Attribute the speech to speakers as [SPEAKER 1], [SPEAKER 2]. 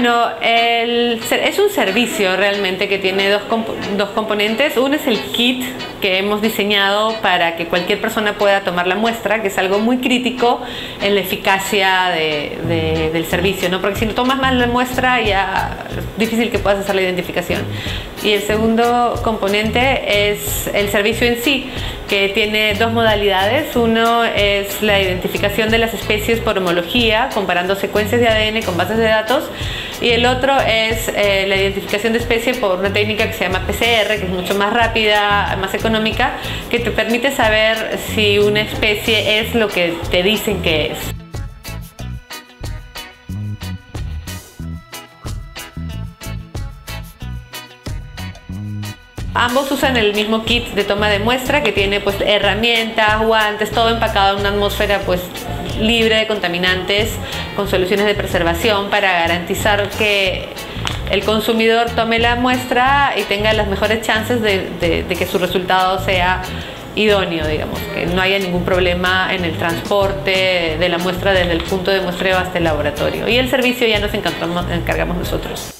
[SPEAKER 1] Bueno, el, es un servicio realmente que tiene dos, dos, componentes. Uno es el kit que hemos diseñado para que cualquier persona pueda tomar la muestra, que es algo muy crítico en la eficacia del servicio, ¿no? porque si no tomas mal la muestra ya es difícil que puedas hacer la identificación. Y el segundo componente es el servicio en sí, que tiene dos modalidades. Uno es la identificación de las especies por homología, comparando secuencias de ADN con bases de datos. Y el otro es eh, la identificación de especie por una técnica que se llama PCR, que es mucho más rápida, más económica, que te permite saber si una especie es lo que te dicen que es. Ambos usan el mismo kit de toma de muestra que tiene pues herramientas, guantes, todo empacado en una atmósfera pues libre de contaminantes con soluciones de preservación para garantizar que el consumidor tome la muestra y tenga las mejores chances de, que su resultado sea idóneo, digamos, que no haya ningún problema en el transporte de la muestra desde el punto de muestreo hasta el laboratorio. Y el servicio ya nos encargamos nosotros.